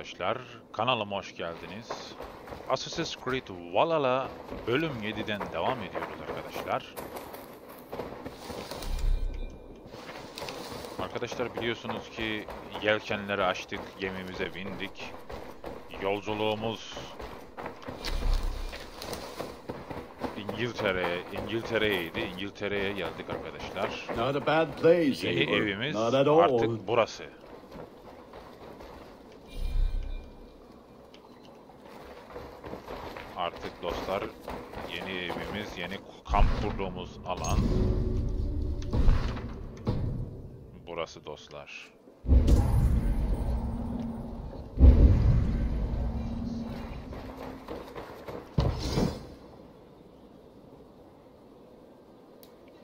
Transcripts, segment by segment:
Arkadaşlar kanalıma hoş geldiniz. Assassin's Creed Valhalla bölüm 7'den devam ediyoruz arkadaşlar. Arkadaşlar biliyorsunuz ki yelkenleri açtık, gemimize bindik. Yolculuğumuz İngiltere'ye, İngiltere'ydi. İngiltere'ye geldik arkadaşlar. Not a bad place, Yeni evimiz artık burası. Yeni kamp kurduğumuz alan burası dostlar.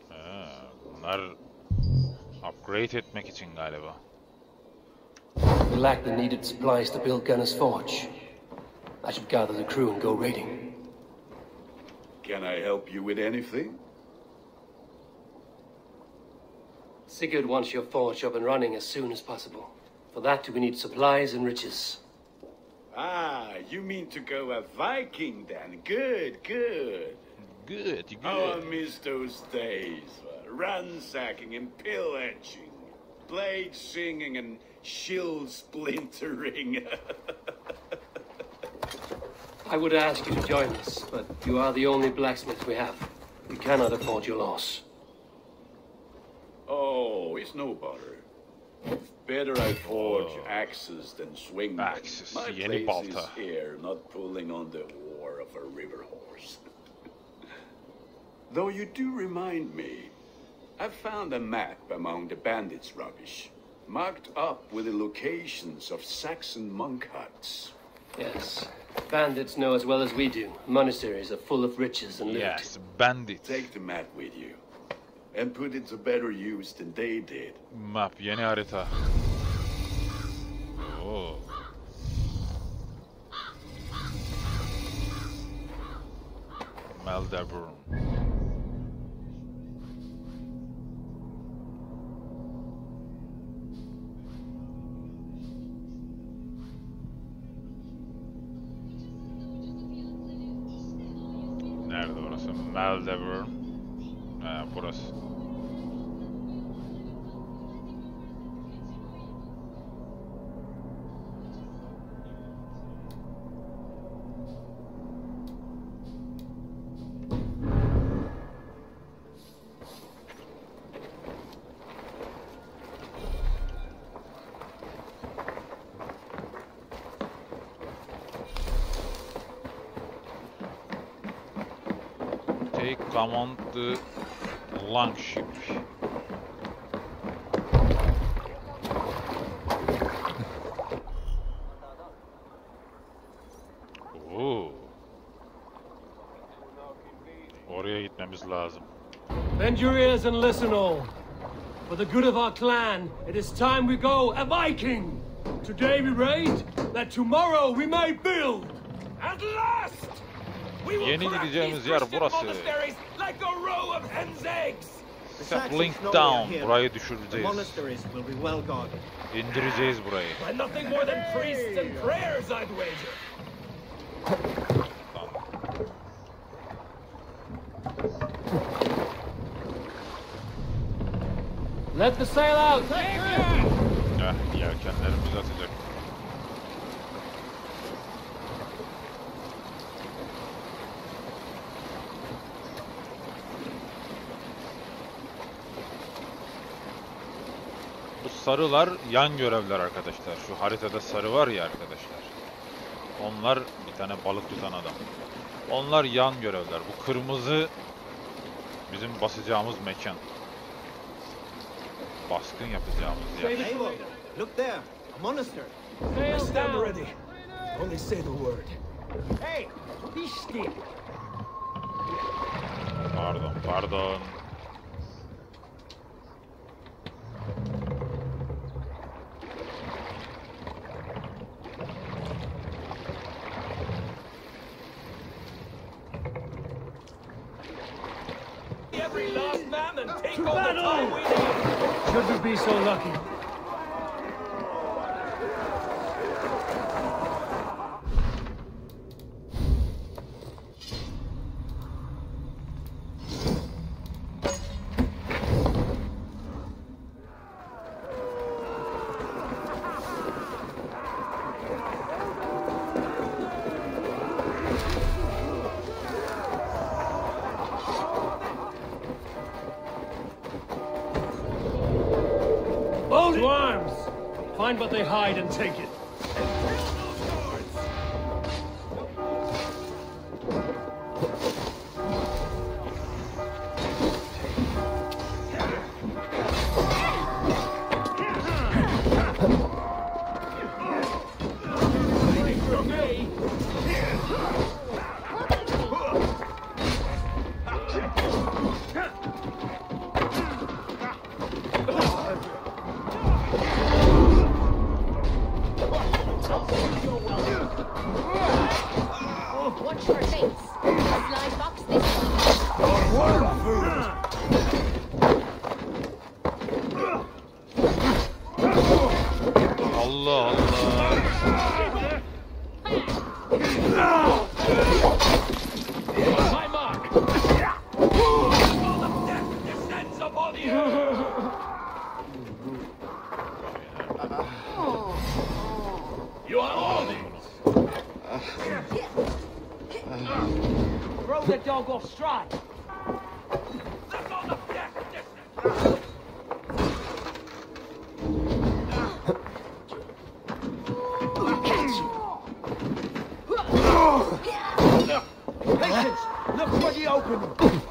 Ha, bunlar upgrade etmek için galiba. We lack the needed supplies to build Gunner's Forge. I should gather the crew and go raiding. Can I help you with anything? Sigurd wants your forge up and running as soon as possible. For that, we need supplies and riches. Ah, you mean to go a Viking then? Good, good. Good, Oh, I miss those days. Ransacking and pillaging. Blade singing and shield splintering. I would ask you to join us, but you are the only blacksmith we have. We cannot afford your loss. oh, it's no bother. Better I forge oh. axes than swing them. Axes, My yeni place is here, not pulling on the war of a river horse. Though you do remind me, I found a map among the bandits' rubbish, marked up with the locations of Saxon monk huts. Yes. Bandits know as well as we do. Monasteries are full of riches and loot. Yes, bandit. Take the map with you, and put it to better use than they did. Map, yeni harita. Oo. Oh. Meldeburn. Nerede orası? Burası. The longship. Oo. Oraya gitmemiz lazım. Bend your ears and listen all. For the good of our clan, it is time we go a Viking. Today we raid, that tomorrow we may build. At last! Yeni gideceğimiz yer burası. Settling down. Burayı düşüreceğiz. İndireceğiz burayı. Let the sail out. Ah, yelkenlerimiz atacak. Bu sarılar yan görevler arkadaşlar. Şu haritada sarı var ya arkadaşlar. Onlar bir tane balık tutan adam. Onlar yan görevler. Bu kırmızı bizim basacağımız mekan. Baskın yapacağımız yer. Look there, a monastery. Stand ready. Only say the word. Hey, be still. Pardon, pardon. Be so lucky? Mind but they hide and take it. the opening.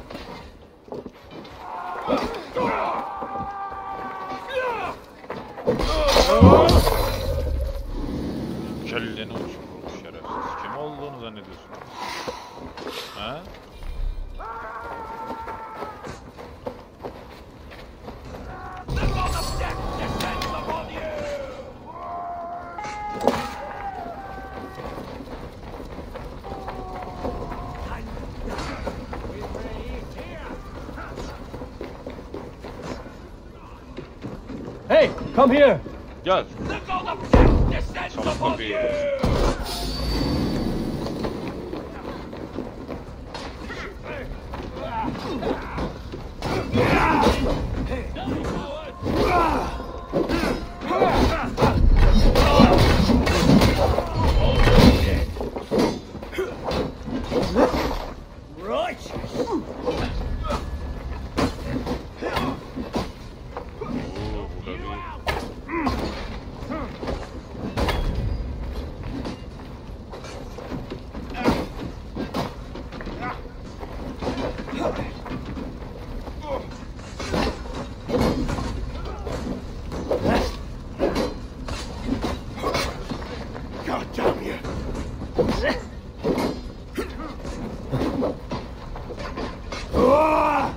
Come here. Yes.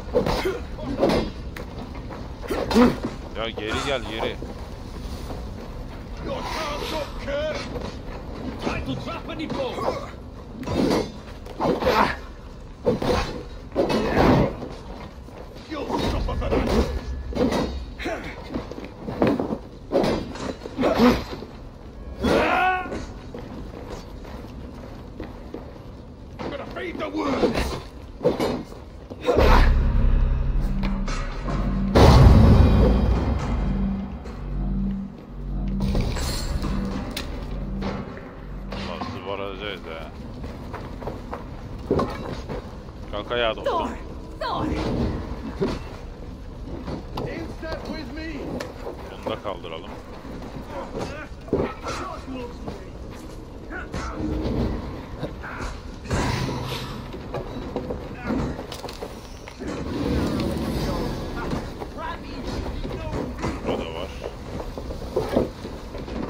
Ya geri gel geri.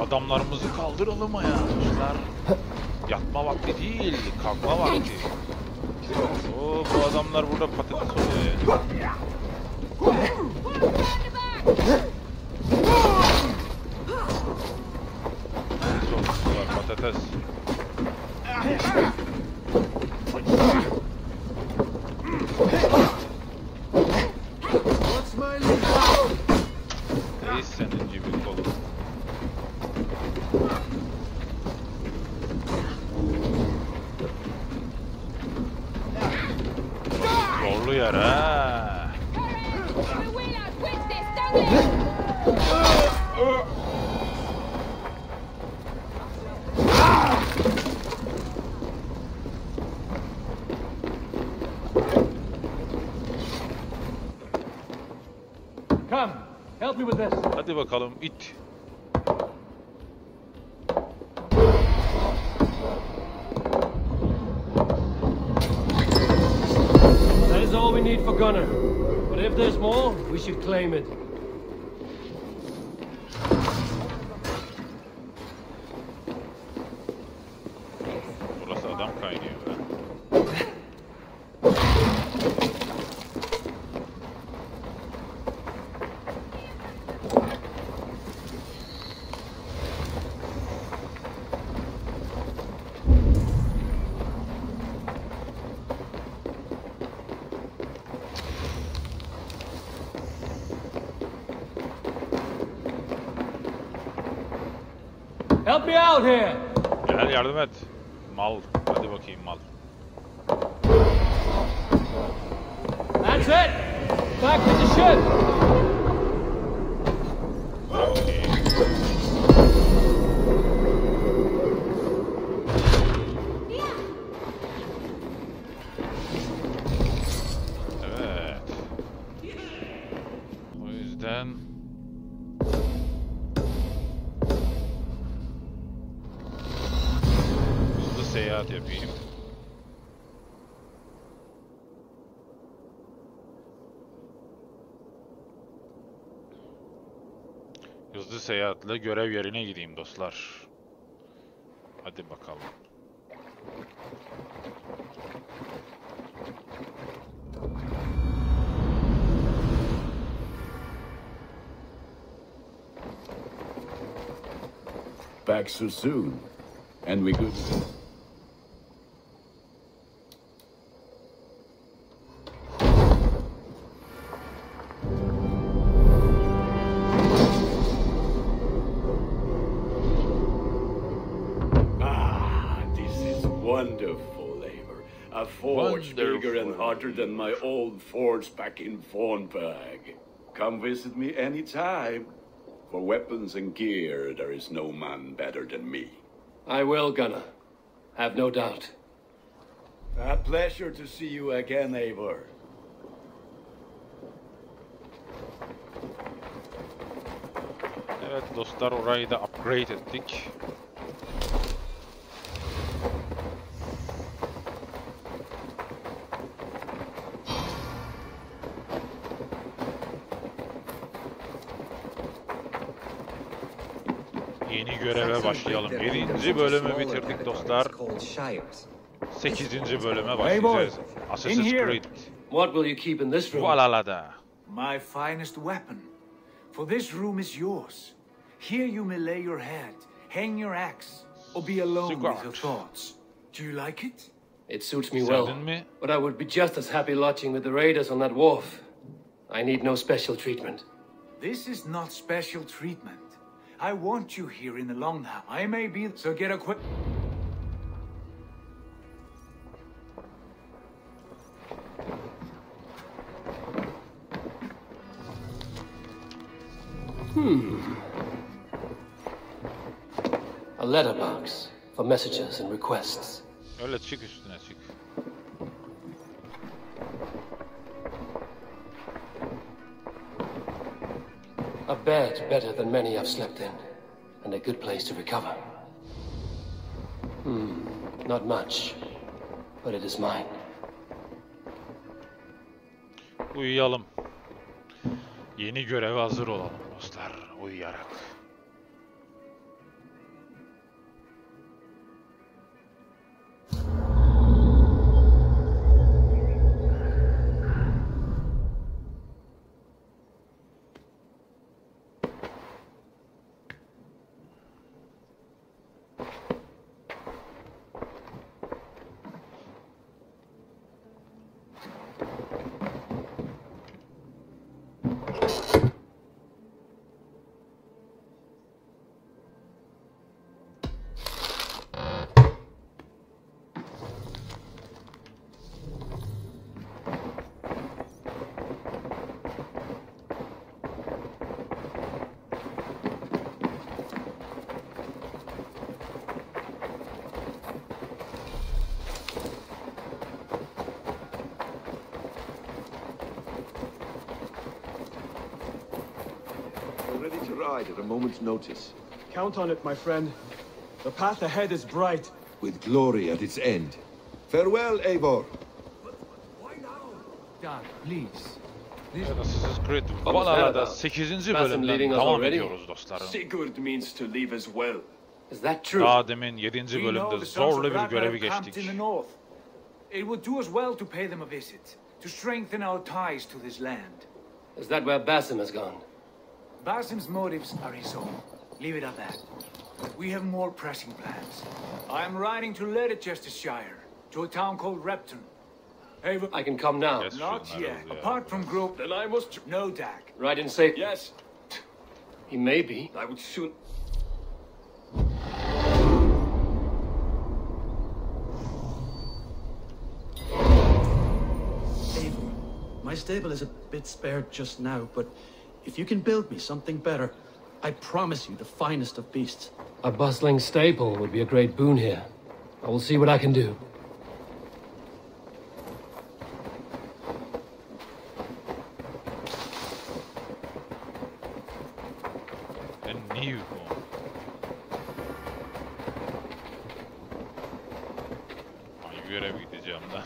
Adamlarımızı kaldıralım ayağımızlar. Yatma vakti değil, kalkma vakti. Oo, bu adamlar burada patates oluyor. atarız. Reis senin cibin kolu. Zorlu yer ha. Hadi bakalım it. That is all we need for Gunnar. But if there's more, we should claim it. Me out here! Gel yardım et. Mal. Hadi bakayım mal. That's it! Back to the ship! Seyahat yapayım. Hızlı seyahatle görev yerine gideyim dostlar. Hadi bakalım. Back so soon. And we good. A forge bigger and Wonderful. hotter than my old forge back in Fornburg. Come visit me anytime. For weapons and gear, there is no man better than me. I will, Gunnar. Have no doubt. A pleasure to see you again, Eivor. Evet dostlar orayı da upgrade ettik. Göreve başlayalım. 7. bölümü bitirdik dostlar. 8. bölüme başlayacağız. Assassin's here. Creed What will you keep in this room? Valhalla'da. My finest weapon. For this room is yours. Here you may lay your head, hang your axe, or be alone with your thoughts. Do you like it? It suits me well. Mi? But I would be just as happy lodging with the raiders on that wharf. I need no special treatment. This is not special treatment. I want you here in the long now. I may be, so get a quick. Hmm. A letterbox for messages and requests. Öyle çık üstüne çık. A bed better than many I've slept in, and a good place to recover. Hmm, not much, but it is mine. Uyuyalım. Yeni göreve hazır olalım dostlar. Uyuyarak. Ready at a moment's notice, Count on it, my friend. The path ahead is bright. with glory at its end. Farewell, Eivor. Doug, please. This Assassin's Creed What was Valhalla'da that about? 8. Basim bölümden leading us devam ediyoruz dostlarım. Sigurd means to leave as well. Is that true? Daha demin 7. we know bölümde the sons zorlu of bir Ragnar görevi camped in the geçtik. north. It would do us well to pay them a visit, to strengthen our ties to this land. Is that where Basim has gone? Basim's motives are his own. Leave it at that. We have more pressing plans. I am riding to Leicestershire, to a town called Repton. Hey, I can come now. Yes. not Şunlar yet. oldu ya. Apart from Grove, Then I must... no Dak. Ride in safe. Yes, He may be. I would soon... Eivor, my stable is a bit spared just now, but if you can build me something better, I promise you the finest of beasts. A bustling staple would be a great boon here. I will see what I can do. En new home. Hangi göreve gideceğim ben?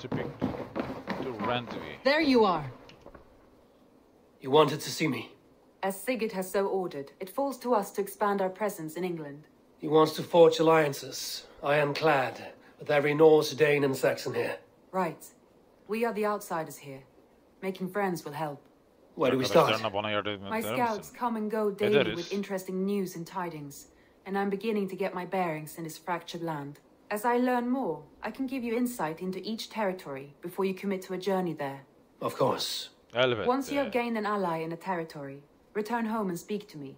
Speak to Randvi. There you are. You wanted to see me. As Sigurd has so ordered, it falls to us to expand our presence in England. He wants to forge alliances, ironclad, with every Norse, Dane, and Saxon here. Right. We are the outsiders here. Making friends will help. Where do we start? Arkadaşlarına bana yardım My scouts come and go daily with interesting news and tidings, and I'm beginning to get my bearings in this fractured land. As I learn more, I can give you insight into each territory before you commit to a journey there. Of course. Elbette. Once you have uh, gained an ally in a territory, return home and speak to me.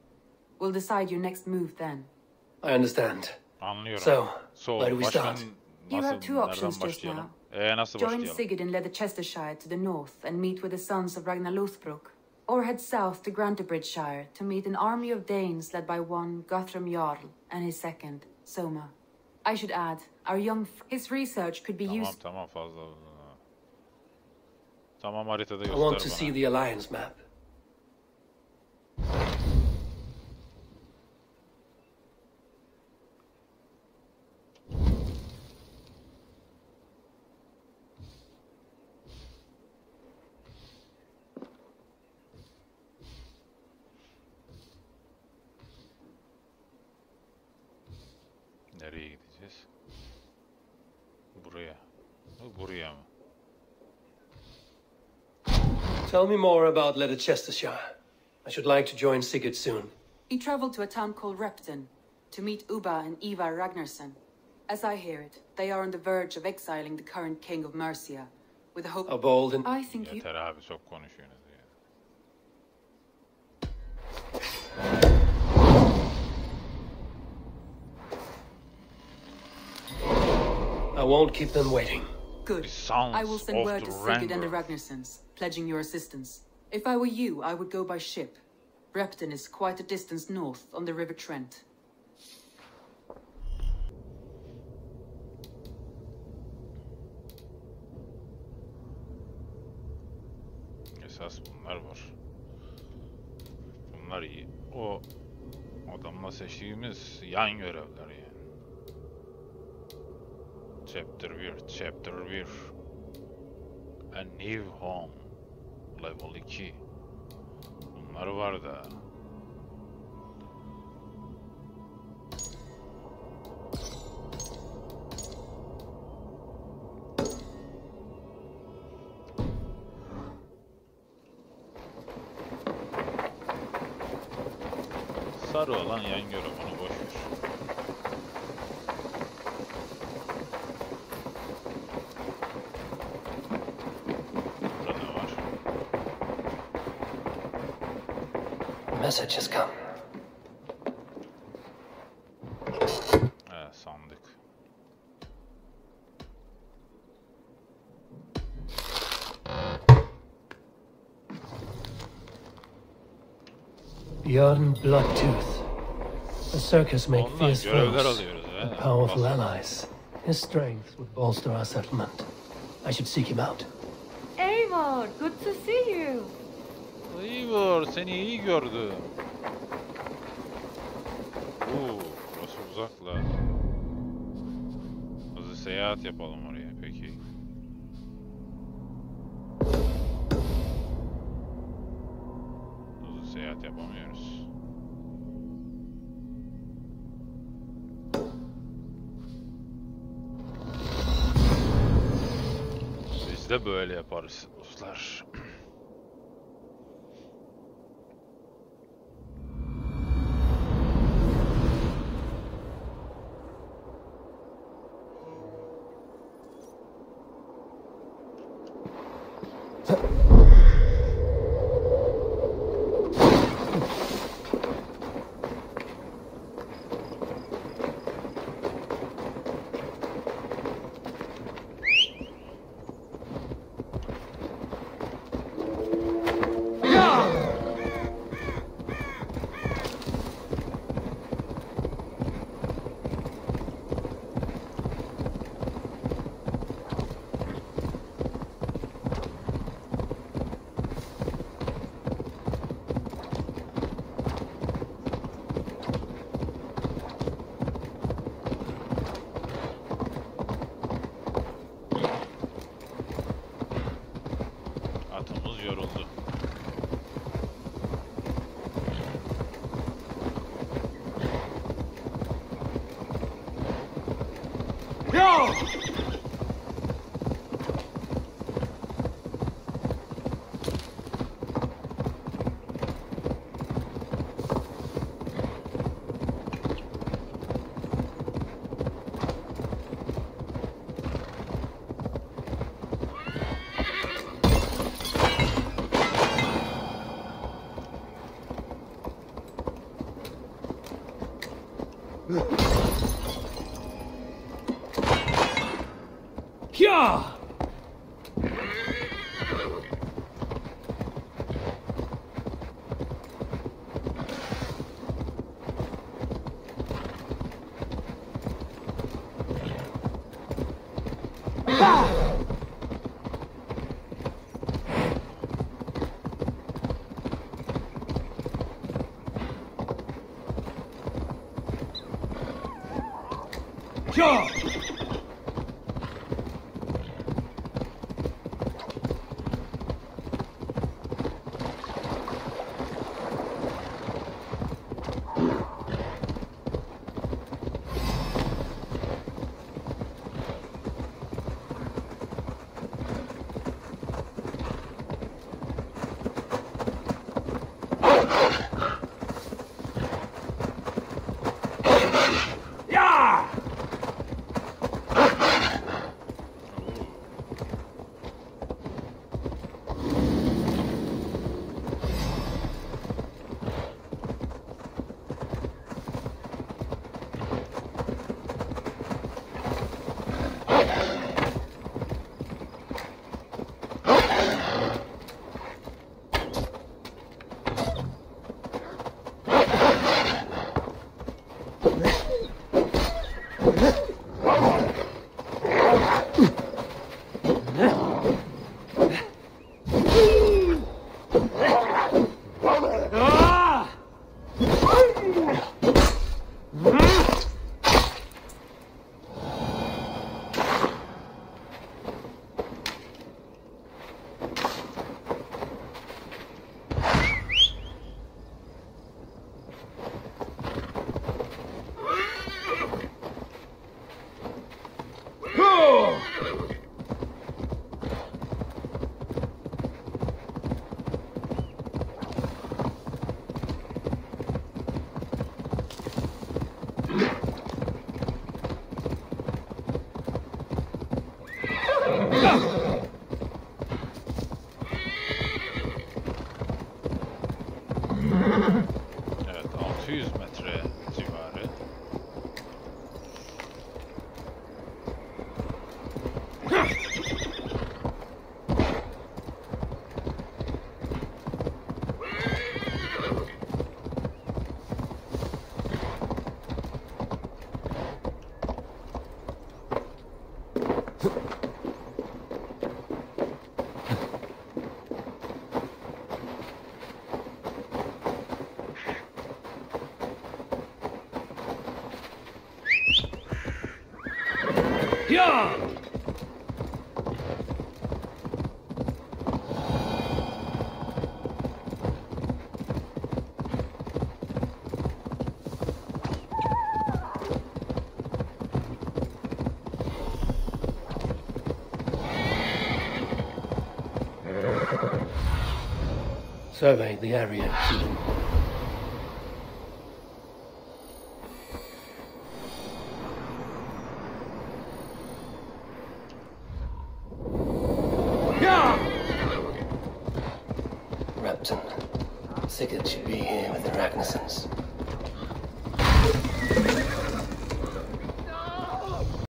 We'll decide your next move then. I understand. Anlıyorum. So, So, where do we start? You have two options just now. Eh, ee, nasıl Join başlayalım? Sigurd in Leicestershire to the north and meet with the sons of Ragnar Lothbrok. Or head south to Grantebridgeshire to meet an army of Danes led by one Guthrum Jarl and his second, Soma. I should add, our young... F- his research could be Tamam used... tamam fazla. Tamam haritada I want to see the alliance map. Nereye gideceğiz? Buraya. Bu Buraya mı? Tell me more about Leicestershire. I should like to join Sigurd soon. He traveled to a town called Repton to meet Ubba and Ivar Ragnarsson. As I hear it, they are on the verge of exiling the current king of Mercia, with the hope... A bold and I think you... Abi çok konuşuyorsunuz ya. I won't keep them waiting. Good. I will send word to Sigurd and the Rangers. Ragnarssons, pledging your assistance. If I were you, I would go by ship. Repton is quite a distance north on the River Trent. Esas bunlar var. Bunlar iyi. O adamla seçtiğimiz yan görevler yani. Chapter 1, Chapter 1. A New Home. Level 2. Bunlar var da. Sarı olan yan görev onu message has come. Ee, sandık. Bjorn Bloodtooth. The circus make fierce foes. And powerful allies. His strength would bolster our settlement. I should seek him out. Eivor, good to see you. Ivor seni iyi gördüm. Oo, burası uzaklar. Hızlı seyahat yapalım oraya peki. Hızlı seyahat yapamıyoruz. Biz de böyle yaparız dostlar. Go. Yeah! Survey the area,